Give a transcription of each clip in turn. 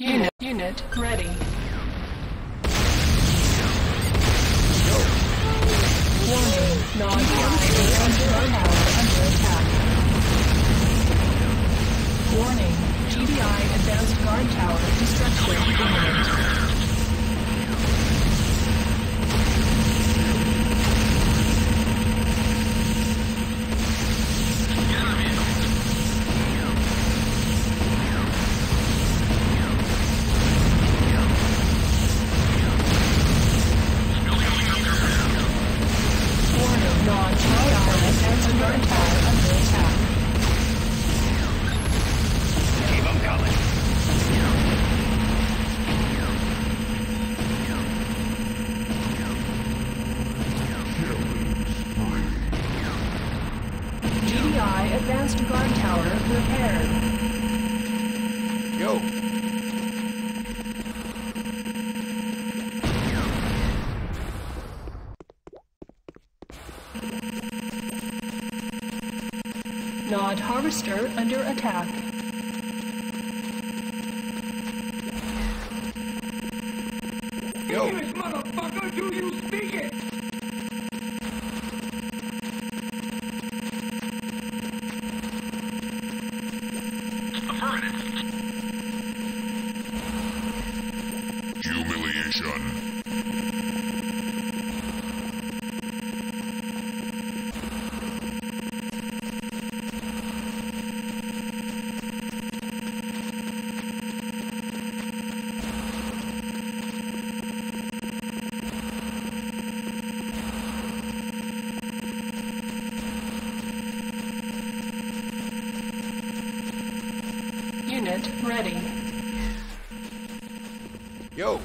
Unit, unit ready. Warning, non-capacity under attack. Warning, GDI advanced guard tower destruction imminent. Advanced guard tower repaired. Yo. Nod harvester under attack. Ready. Yo.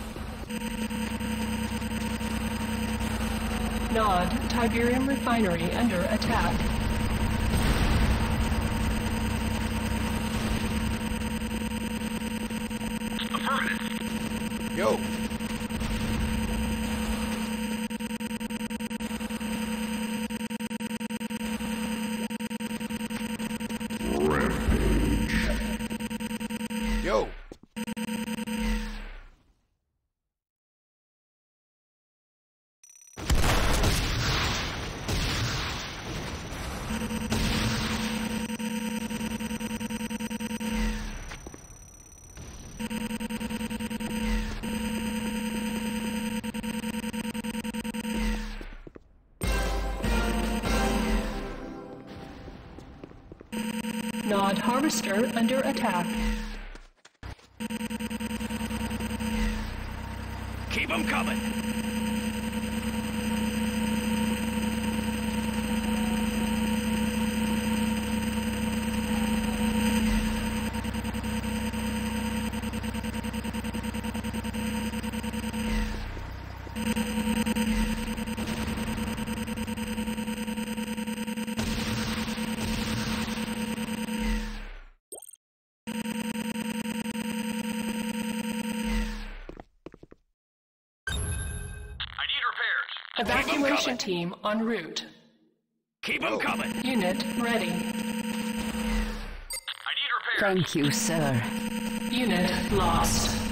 Nod Tiberium refinery under attack. Harvester under attack. Evacuation team en route. Keep 'em coming. Unit ready. I need repairs. Thank you, sir. Unit lost.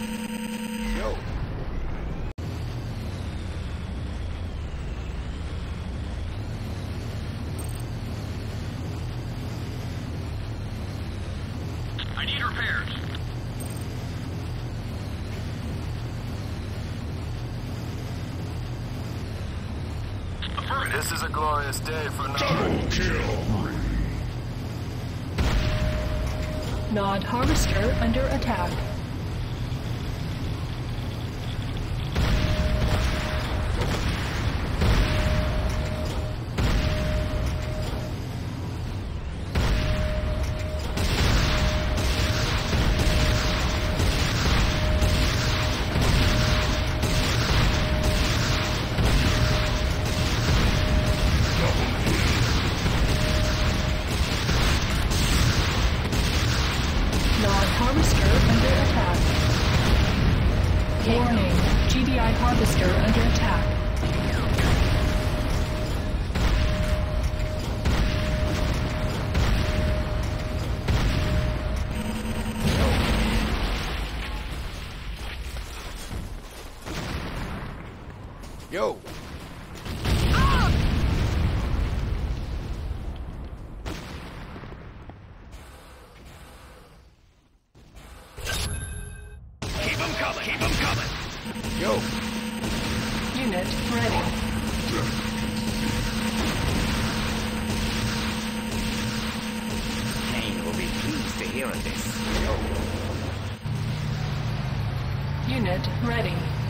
Coming. Keep 'em coming. Yo. Unit ready. Kane will be pleased to hear of this. Yo. Unit ready.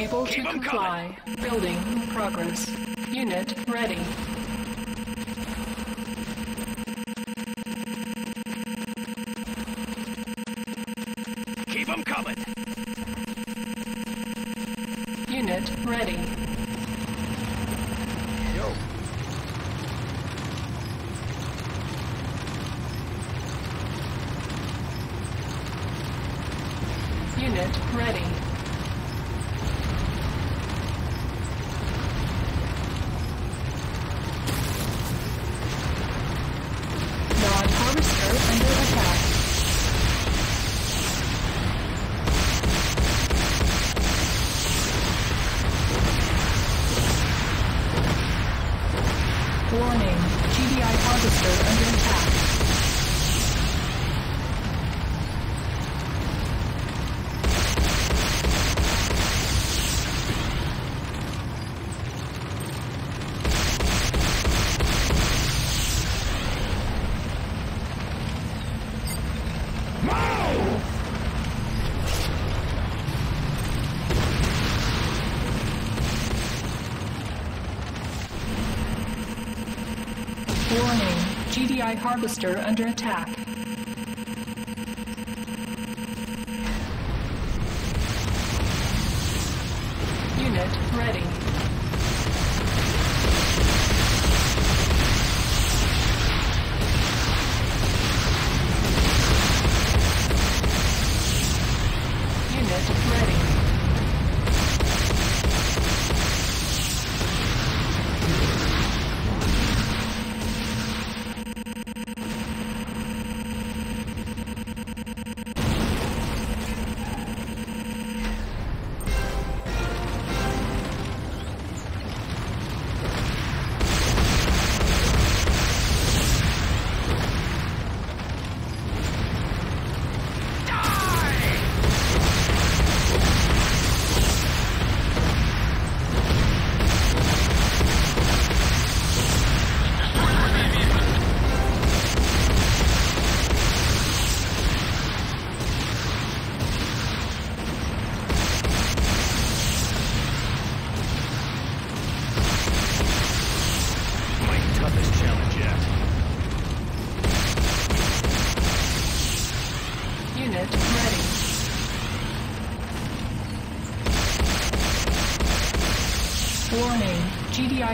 Unable to comply. Building progress. Unit ready. Harvester under attack. Warning, GDI harvester under attack.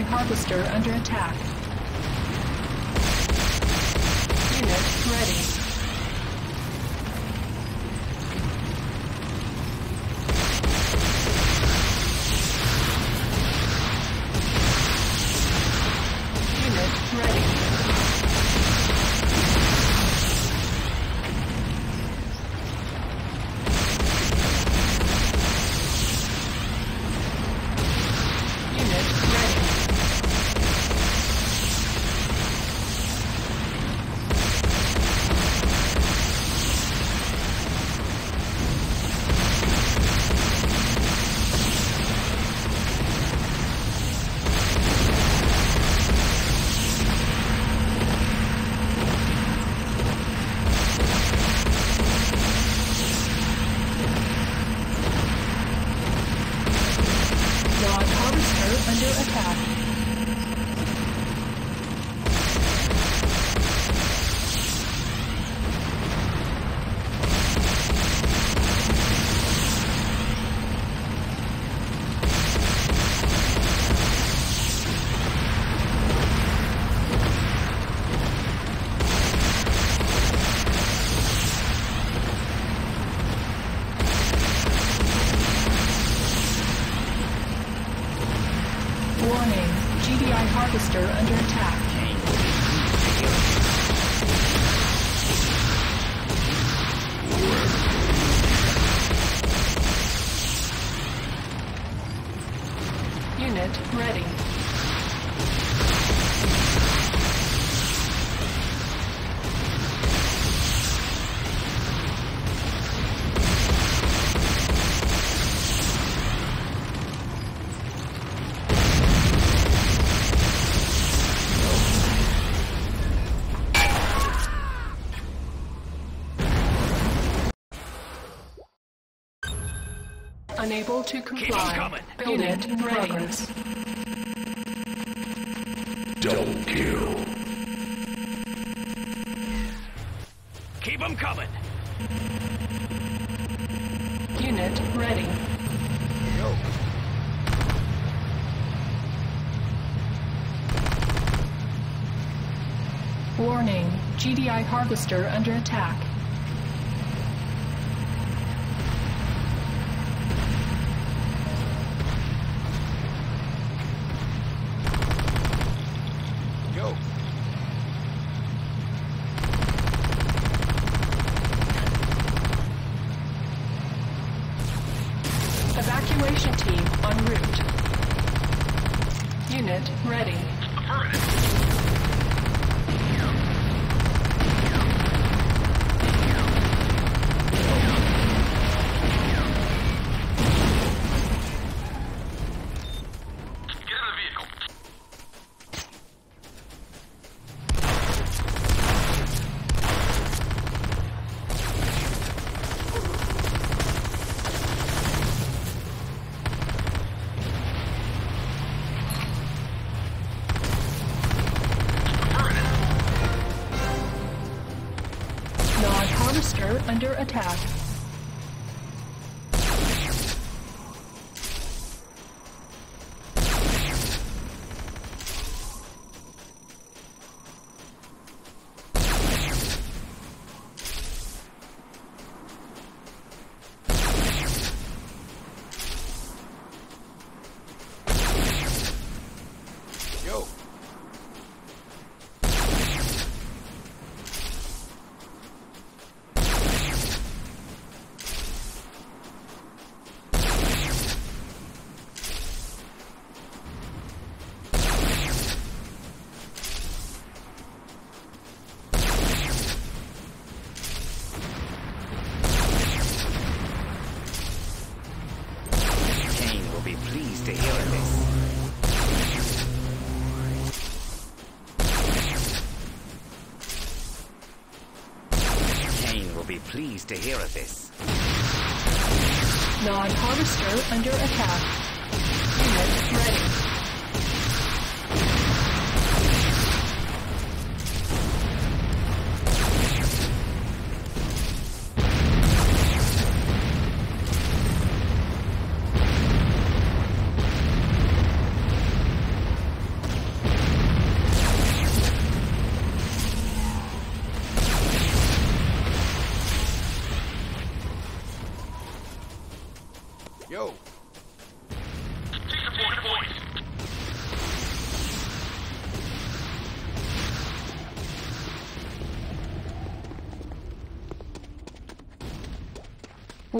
Harvester under attack. Unit ready. Unit ready. Unit ready. Nod harvester under attack. GDI harvester under attack. Unable to comply. coming. Unit in progress. Double kill. Keep them coming. Unit ready. Yo. Warning. GDI harvester under attack. Yo. Evacuation team en route. Unit ready. Nod harvester under attack. Pleased to hear of this. Nod harvester under attack.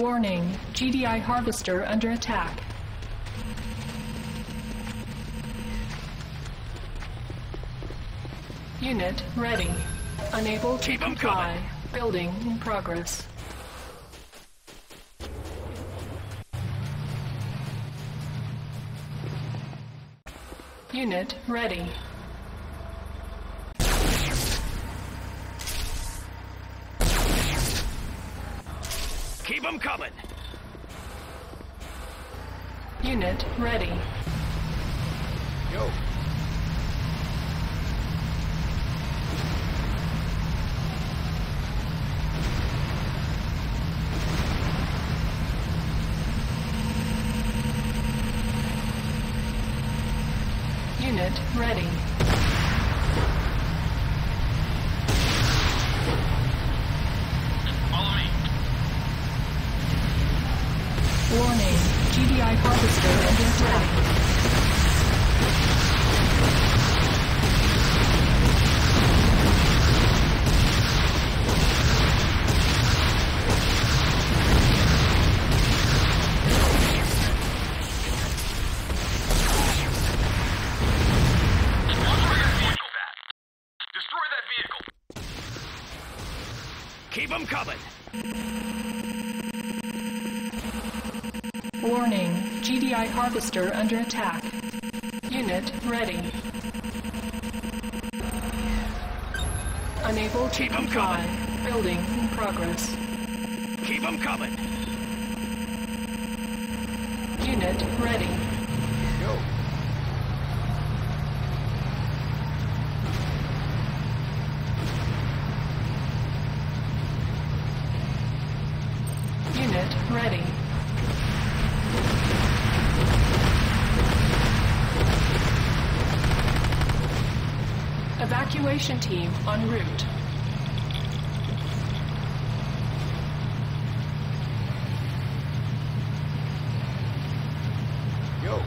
Warning. GDI harvester under attack. Unit ready. Unable to Keep comply. Building in progress. Unit ready. Keep them coming. Unit ready. Yo. Harvester under attack. Unit ready. Unable to Keep comply. Building in progress. Keep them coming. Unit ready. Yo. Unit ready. Evacuation team en route. Yo.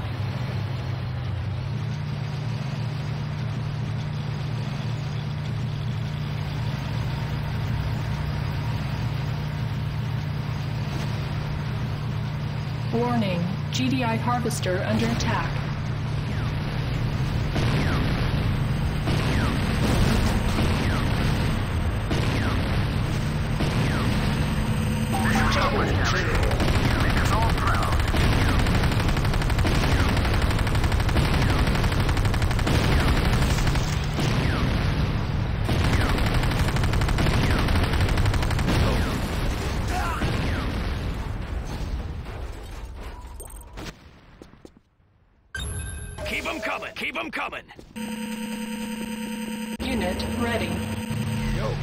Warning, GDI harvester under attack. Keep them coming. Keep them coming. Unit ready. Yo.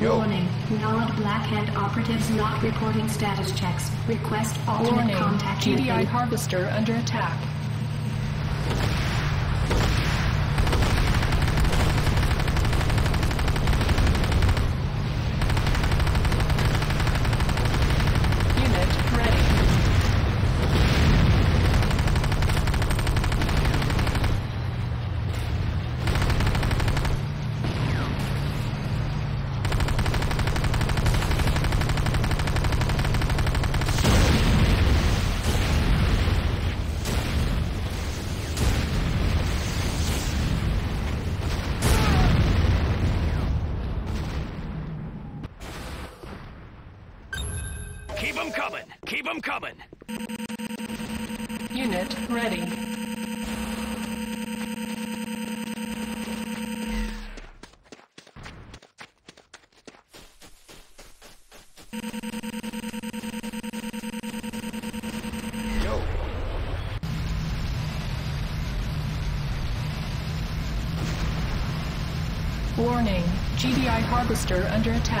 Yo. Warning, Nod Black Hand operatives not reporting status checks. Request alternate Warning, contact GDI method. harvester under attack. Unit ready. Keep them coming. Keep them coming. Unit ready. Warning, GDI harvester under attack.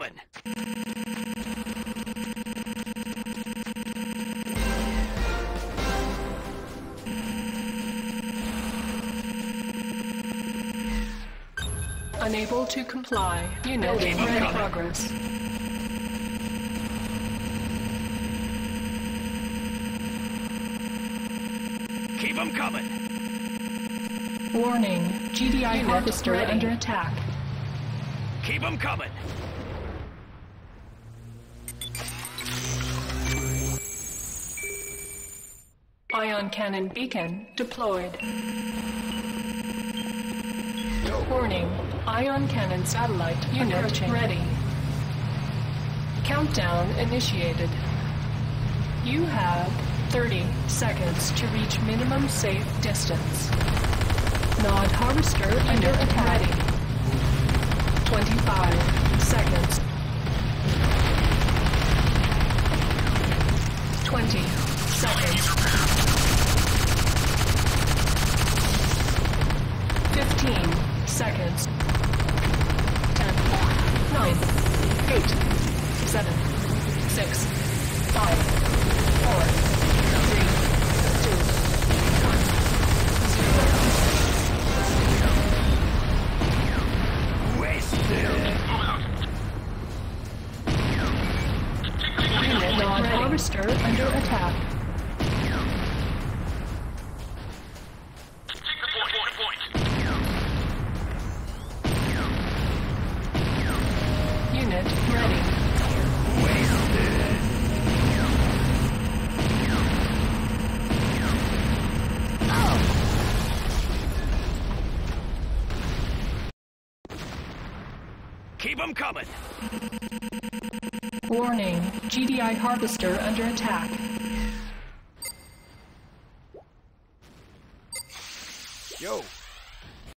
Coming. Unable to comply. Unit ready. coming. Progress. Keep 'em coming. Warning. GDI harvester under attack. Keep them coming. Ion cannon beacon deployed. Warning. Ion cannon satellite unit ready. Countdown initiated. You have 30 seconds to reach minimum safe distance. Nod harvester under attack. Ready. 25 seconds. 20 seconds. 15 seconds. 10, 9, 8, 7, 6, Keep 'em coming. Warning. GDI harvester under attack.